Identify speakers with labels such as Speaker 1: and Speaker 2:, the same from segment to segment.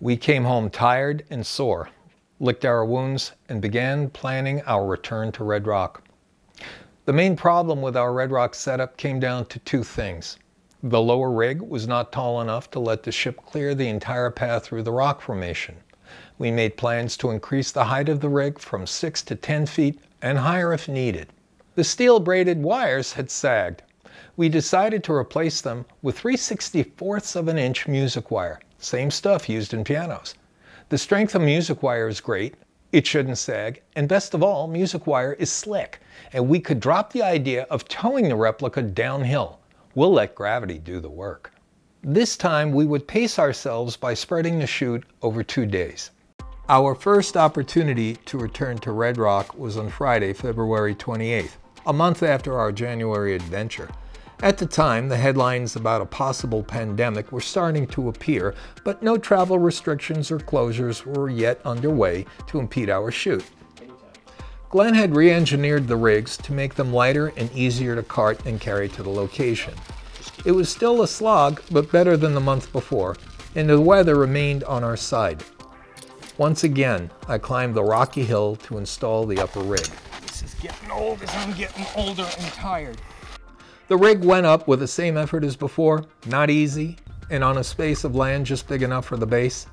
Speaker 1: We came home tired and sore, licked our wounds, and began planning our return to Red Rock. The main problem with our Red Rock setup came down to two things. The lower rig was not tall enough to let the ship clear the entire path through the rock formation. We made plans to increase the height of the rig from 6 to 10 feet and higher if needed. The steel braided wires had sagged. We decided to replace them with 3 64ths of an inch music wire, same stuff used in pianos. The strength of music wire is great, it shouldn't sag, and best of all, music wire is slick, and we could drop the idea of towing the replica downhill. We'll let gravity do the work. This time we would pace ourselves by spreading the shoot over two days. Our first opportunity to return to Red Rock was on Friday, February 28th, a month after our January adventure. At the time, the headlines about a possible pandemic were starting to appear, but no travel restrictions or closures were yet underway to impede our shoot. Glenn had re-engineered the rigs to make them lighter and easier to cart and carry to the location. It was still a slog, but better than the month before, and the weather remained on our side. Once again, I climbed the rocky hill to install the upper rig.
Speaker 2: This is getting old as I'm getting older and tired.
Speaker 1: The rig went up with the same effort as before, not easy, and on a space of land just big enough for the base.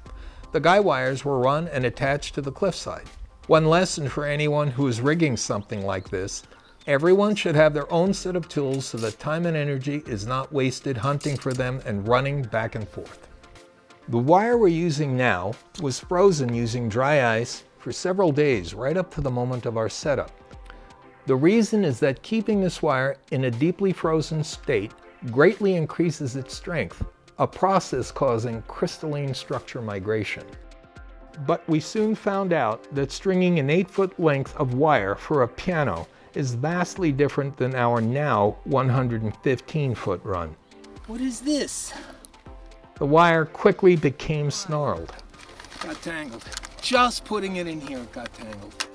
Speaker 1: The guy wires were run and attached to the cliffside. One lesson for anyone who is rigging something like this, everyone should have their own set of tools so that time and energy is not wasted hunting for them and running back and forth. The wire we're using now was frozen using dry ice for several days right up to the moment of our setup. The reason is that keeping this wire in a deeply frozen state greatly increases its strength, a process causing crystalline structure migration. But we soon found out that stringing an 8-foot length of wire for a piano is vastly different than our now 115-foot run.
Speaker 2: What is this?
Speaker 1: The wire quickly became snarled.
Speaker 2: Got tangled. Just putting it in here got tangled.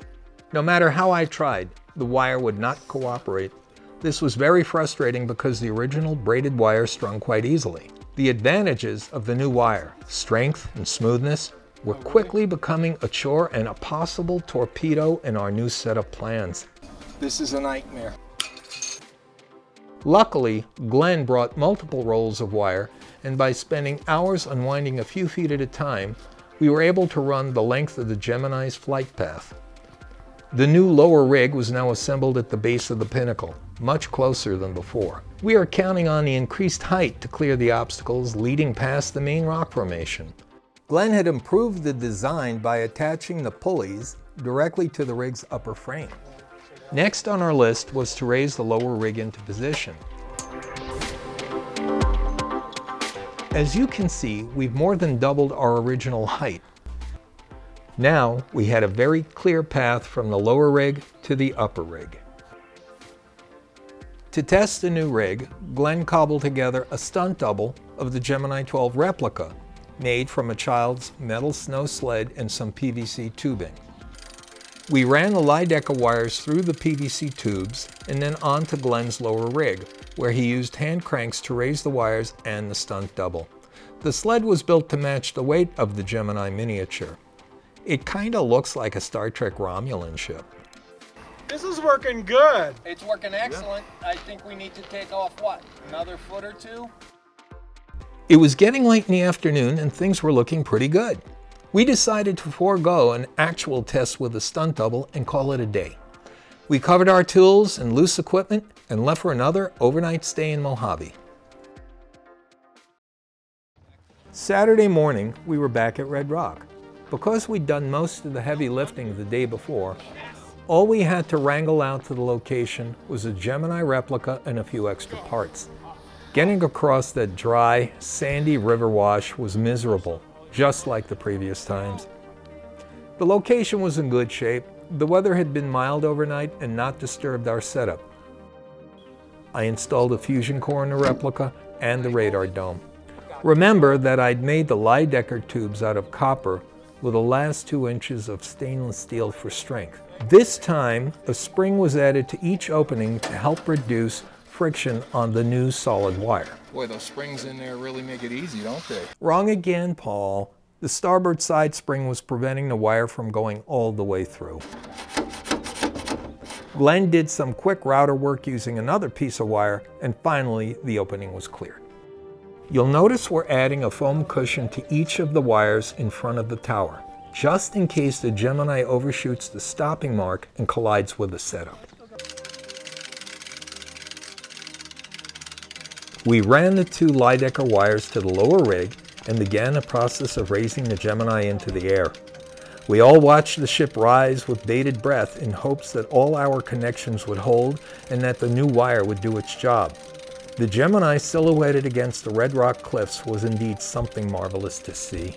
Speaker 1: No matter how I tried, the wire would not cooperate. This was very frustrating because the original braided wire strung quite easily. The advantages of the new wire, strength and smoothness, were quickly becoming a chore and a possible torpedo in our new set of plans.
Speaker 2: This is a nightmare.
Speaker 1: Luckily, Glenn brought multiple rolls of wire, and by spending hours unwinding a few feet at a time, we were able to run the length of the Gemini's flight path. The new lower rig was now assembled at the base of the pinnacle, much closer than before. We are counting on the increased height to clear the obstacles leading past the main rock formation. Glenn had improved the design by attaching the pulleys directly to the rig's upper frame. Next on our list was to raise the lower rig into position. As you can see, we've more than doubled our original height now we had a very clear path from the lower rig to the upper rig. To test the new rig, Glenn cobbled together a stunt double of the Gemini 12 replica, made from a child's metal snow sled and some PVC tubing. We ran the Lydecker wires through the PVC tubes and then onto Glenn's lower rig, where he used hand cranks to raise the wires and the stunt double. The sled was built to match the weight of the Gemini miniature. It kind of looks like a Star Trek Romulan ship.
Speaker 2: This is working good.
Speaker 3: It's working excellent. Yeah. I think we need to take off, what, another foot or two?
Speaker 1: It was getting late in the afternoon and things were looking pretty good. We decided to forego an actual test with a stunt double and call it a day. We covered our tools and loose equipment and left for another overnight stay in Mojave. Saturday morning, we were back at Red Rock. Because we'd done most of the heavy lifting the day before, all we had to wrangle out to the location was a Gemini replica and a few extra parts. Getting across that dry, sandy river wash was miserable, just like the previous times. The location was in good shape. The weather had been mild overnight and not disturbed our setup. I installed a fusion core in the replica and the radar dome. Remember that I'd made the Lydecker tubes out of copper with the last two inches of stainless steel for strength. This time, a spring was added to each opening to help reduce friction on the new solid wire.
Speaker 2: Boy, those springs in there really make it easy, don't they?
Speaker 1: Wrong again, Paul. The starboard side spring was preventing the wire from going all the way through. Glenn did some quick router work using another piece of wire, and finally the opening was cleared. You'll notice we're adding a foam cushion to each of the wires in front of the tower, just in case the Gemini overshoots the stopping mark and collides with the setup. We ran the two Lydecker wires to the lower rig and began the process of raising the Gemini into the air. We all watched the ship rise with bated breath in hopes that all our connections would hold and that the new wire would do its job. The Gemini silhouetted against the Red Rock cliffs was indeed something marvelous to see.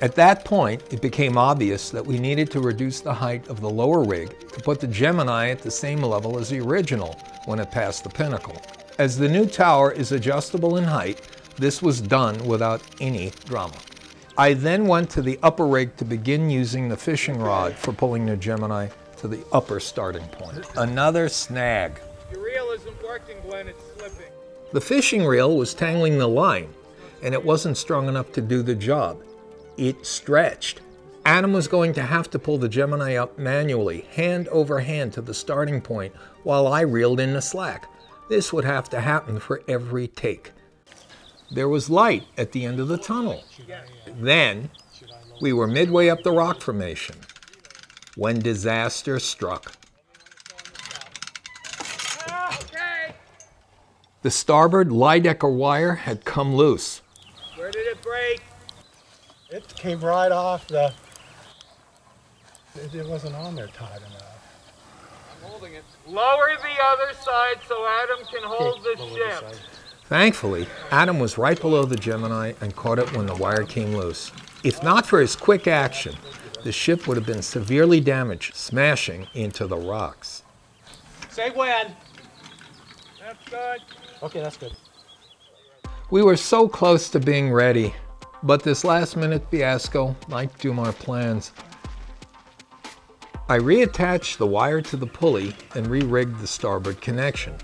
Speaker 1: At that point, it became obvious that we needed to reduce the height of the lower rig to put the Gemini at the same level as the original when it passed the pinnacle. As the new tower is adjustable in height, this was done without any drama. I then went to the upper rig to begin using the fishing rod for pulling the Gemini to the upper starting point. Another snag.
Speaker 3: Your reel isn't working, Glenn. It's slipping.
Speaker 1: The fishing reel was tangling the line, and it wasn't strong enough to do the job. It stretched. Adam was going to have to pull the Gemini up manually, hand over hand to the starting point, while I reeled in the slack. This would have to happen for every take. There was light at the end of the tunnel. Then, we were midway up the rock formation when disaster struck.
Speaker 3: Okay.
Speaker 1: The starboard Lydecker wire had come loose.
Speaker 3: Where did it break?
Speaker 4: It came right off the. It, it wasn't on there tight enough.
Speaker 3: I'm holding it. Lower the other side so Adam can hold the ship.
Speaker 4: side.
Speaker 1: Thankfully, Adam was right below the Gemini and caught it when the wire came loose. If not for his quick action, the ship would have been severely damaged, smashing into the rocks.
Speaker 3: Say when. That's good.
Speaker 4: Okay, that's good.
Speaker 1: We were so close to being ready, but this last minute fiasco might doom our plans. I reattached the wire to the pulley and re-rigged the starboard connection.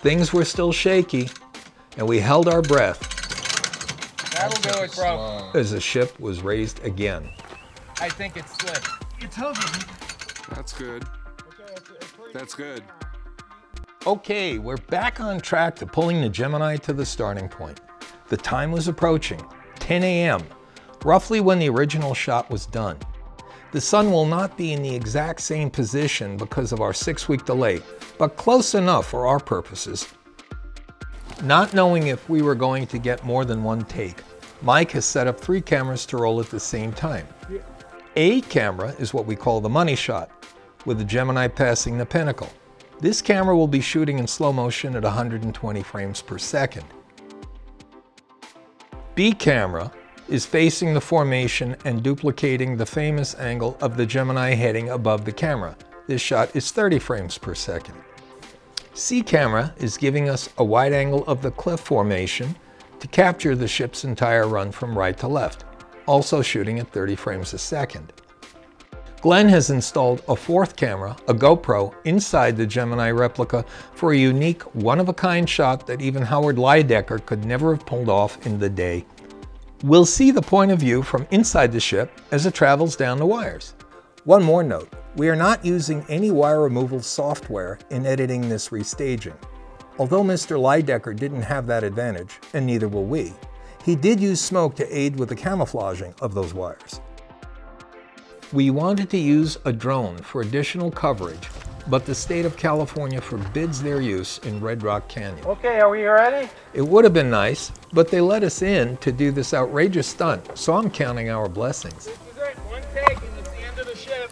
Speaker 1: Things were still shaky, and we held our breath
Speaker 3: That'll do it, bro.
Speaker 1: as the ship was raised again.
Speaker 3: I think it slipped. It's over.
Speaker 5: That's good. That's good.
Speaker 1: Okay, we're back on track to pulling the Gemini to the starting point. The time was approaching, 10 a.m., roughly when the original shot was done. The sun will not be in the exact same position because of our six week delay, but close enough for our purposes. Not knowing if we were going to get more than one take, Mike has set up three cameras to roll at the same time. A camera is what we call the money shot, with the Gemini passing the pinnacle. This camera will be shooting in slow motion at 120 frames per second. B camera is facing the formation and duplicating the famous angle of the Gemini heading above the camera. This shot is 30 frames per second. C camera is giving us a wide angle of the cliff formation to capture the ship's entire run from right to left, also shooting at 30 frames a second. Glenn has installed a fourth camera, a GoPro, inside the Gemini replica for a unique, one-of-a-kind shot that even Howard Lydecker could never have pulled off in the day. We'll see the point of view from inside the ship as it travels down the wires. One more note, we are not using any wire removal software in editing this restaging. Although Mr. Lydecker didn't have that advantage, and neither will we, he did use smoke to aid with the camouflaging of those wires. We wanted to use a drone for additional coverage, but the state of California forbids their use in Red Rock Canyon.
Speaker 3: Okay, are we ready?
Speaker 1: It would have been nice, but they let us in to do this outrageous stunt, so I'm counting our blessings.
Speaker 3: This is it. One take and it's the end of the ship.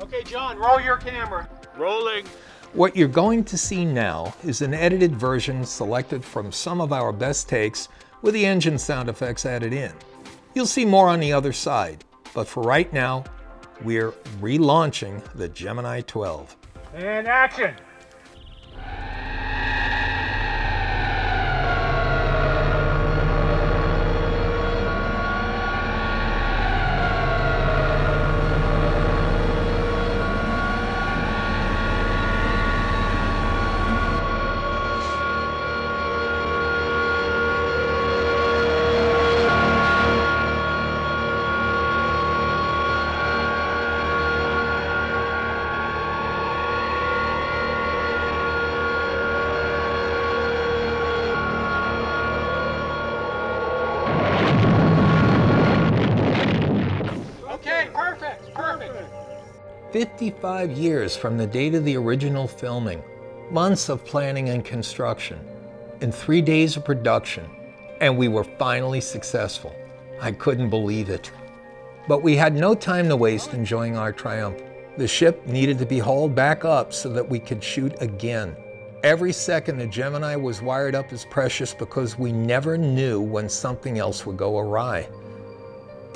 Speaker 3: Okay, John, roll your camera. Rolling.
Speaker 1: What you're going to see now is an edited version selected from some of our best takes with the engine sound effects added in. You'll see more on the other side, but for right now, we're relaunching the Gemini 12.
Speaker 3: And action.
Speaker 1: 55 years from the date of the original filming, months of planning and construction, and three days of production, and we were finally successful. I couldn't believe it. But we had no time to waste enjoying our triumph. The ship needed to be hauled back up so that we could shoot again. Every second the Gemini was wired up is precious because we never knew when something else would go awry.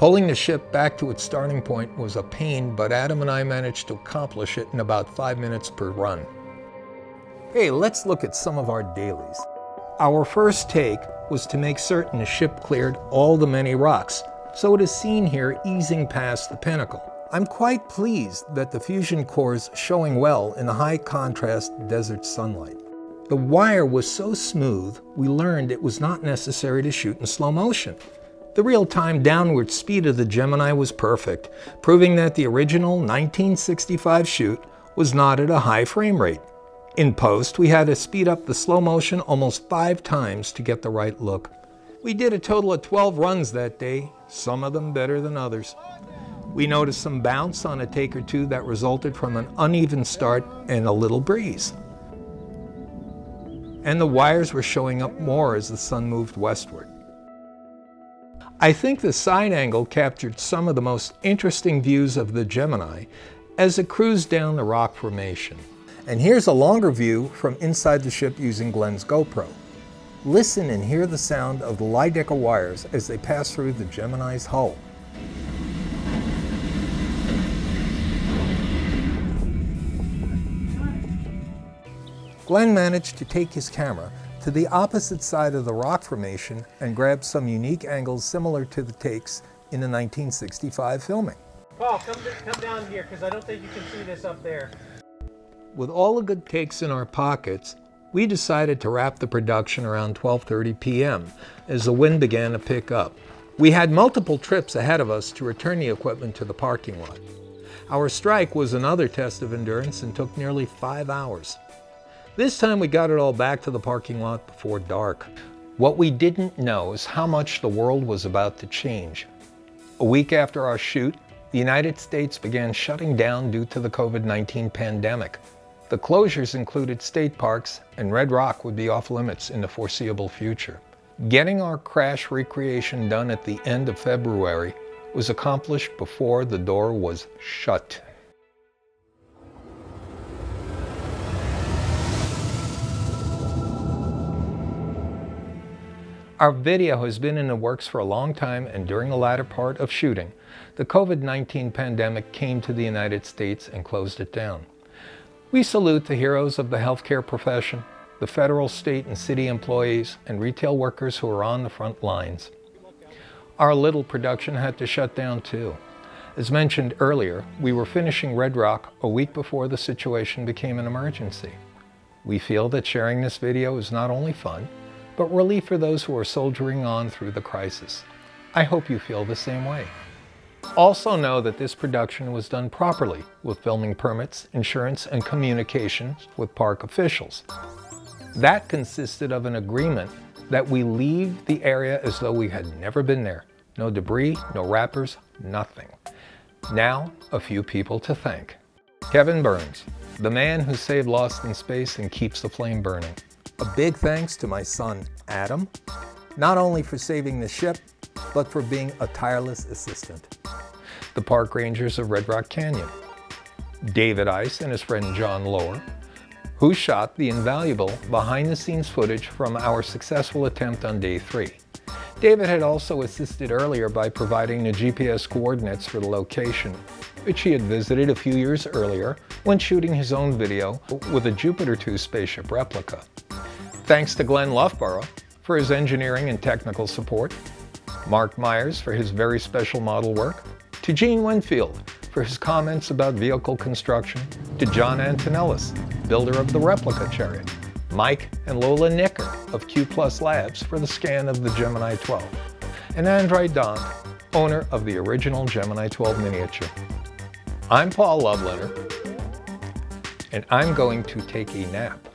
Speaker 1: Pulling the ship back to its starting point was a pain, but Adam and I managed to accomplish it in about five minutes per run. Hey, let's look at some of our dailies. Our first take was to make certain the ship cleared all the many rocks, so it is seen here easing past the pinnacle. I'm quite pleased that the fusion core is showing well in the high contrast desert sunlight. The wire was so smooth, we learned it was not necessary to shoot in slow motion. The real-time downward speed of the Gemini was perfect, proving that the original 1965 shoot was not at a high frame rate. In post, we had to speed up the slow motion almost five times to get the right look. We did a total of 12 runs that day, some of them better than others. We noticed some bounce on a take or two that resulted from an uneven start and a little breeze. And the wires were showing up more as the sun moved westward. I think the side angle captured some of the most interesting views of the Gemini as it cruised down the rock formation. And here's a longer view from inside the ship using Glenn's GoPro. Listen and hear the sound of the Lydecker wires as they pass through the Gemini's hull. Glenn managed to take his camera to the opposite side of the rock formation and grab some unique angles similar to the takes in the 1965 filming.
Speaker 3: Paul, come, come down here because I don't think you can see this up there.
Speaker 1: With all the good takes in our pockets, we decided to wrap the production around 12.30 p.m. as the wind began to pick up. We had multiple trips ahead of us to return the equipment to the parking lot. Our strike was another test of endurance and took nearly five hours. This time we got it all back to the parking lot before dark. What we didn't know is how much the world was about to change. A week after our shoot, the United States began shutting down due to the COVID-19 pandemic. The closures included state parks, and Red Rock would be off limits in the foreseeable future. Getting our crash recreation done at the end of February was accomplished before the door was shut. Our video has been in the works for a long time and during the latter part of shooting, the COVID-19 pandemic came to the United States and closed it down. We salute the heroes of the healthcare profession, the federal, state, and city employees, and retail workers who are on the front lines. Our little production had to shut down too. As mentioned earlier, we were finishing Red Rock a week before the situation became an emergency. We feel that sharing this video is not only fun, but relief for those who are soldiering on through the crisis. I hope you feel the same way. Also know that this production was done properly with filming permits, insurance, and communications with park officials. That consisted of an agreement that we leave the area as though we had never been there. No debris, no wrappers, nothing. Now, a few people to thank. Kevin Burns, the man who saved Lost in Space and keeps the flame burning. A big thanks to my son, Adam, not only for saving the ship, but for being a tireless assistant. The park rangers of Red Rock Canyon. David Ice and his friend John Lower, who shot the invaluable behind-the-scenes footage from our successful attempt on day three. David had also assisted earlier by providing the GPS coordinates for the location, which he had visited a few years earlier when shooting his own video with a Jupiter 2 spaceship replica. Thanks to Glenn Loughborough for his engineering and technical support, Mark Myers for his very special model work, to Gene Winfield for his comments about vehicle construction, to John Antonellis, builder of the replica chariot, Mike and Lola Nicker of Q Plus Labs for the scan of the Gemini 12, and Andre Dant, owner of the original Gemini 12 miniature. I'm Paul Loveletter, and I'm going to take a nap.